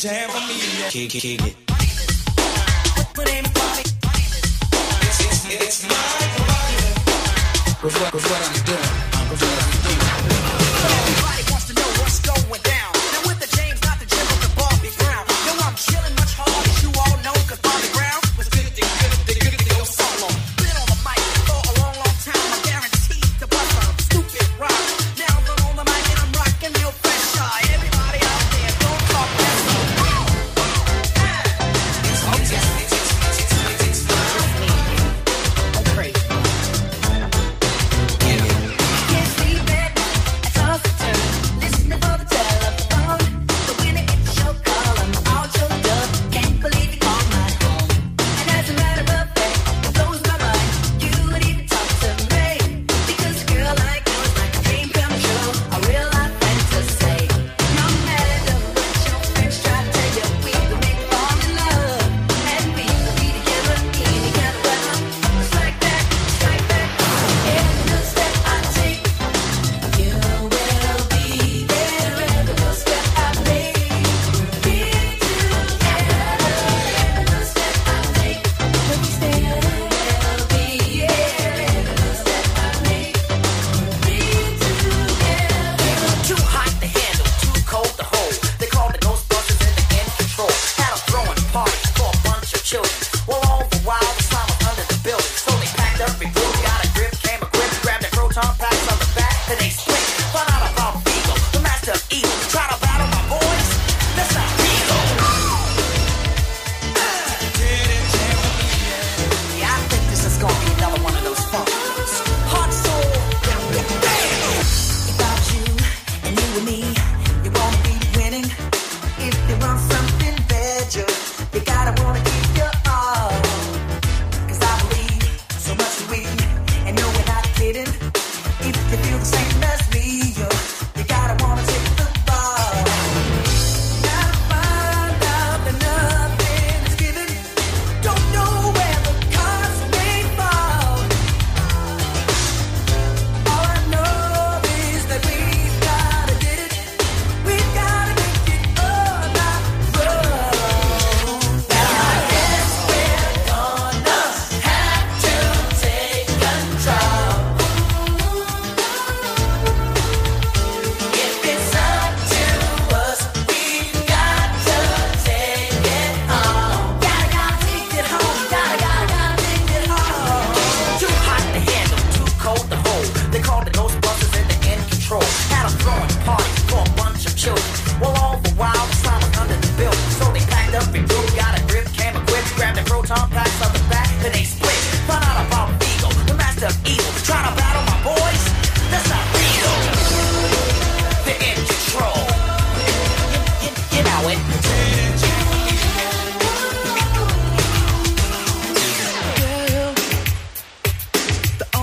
jam me. Kick, kick it. It's, it's my body. With what, what I'm doing. I'm if they want something better, they gotta wanna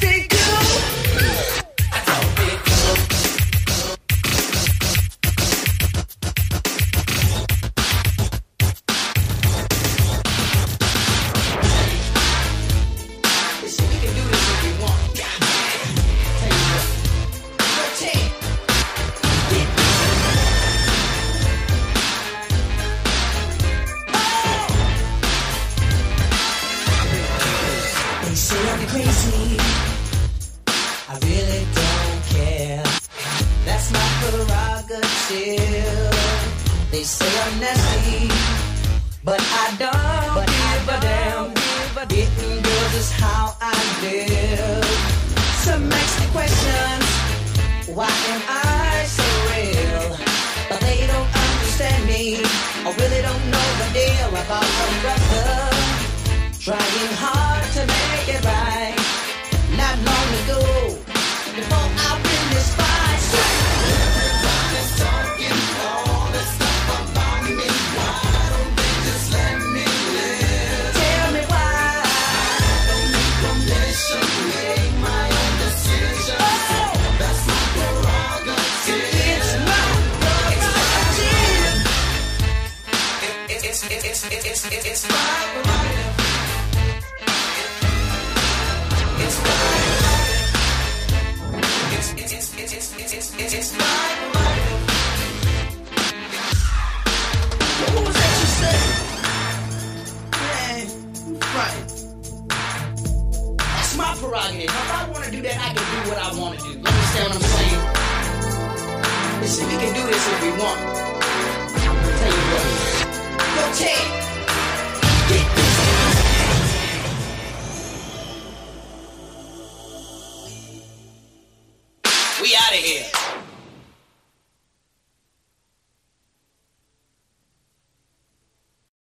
See. chill. They say I'm nasty, but I don't but give I a damn. Give a Getting girls is how I live. So ask the question. it's, it's, it's, it's fine. It's fine. It's, it's, it's, it's, it's, it's, it's, it's. What was that you said? Man, right. That's my prerogative. If I want to do that, I can do what I want to do. You understand what I'm saying? Listen, we can do this if we want. We out of here.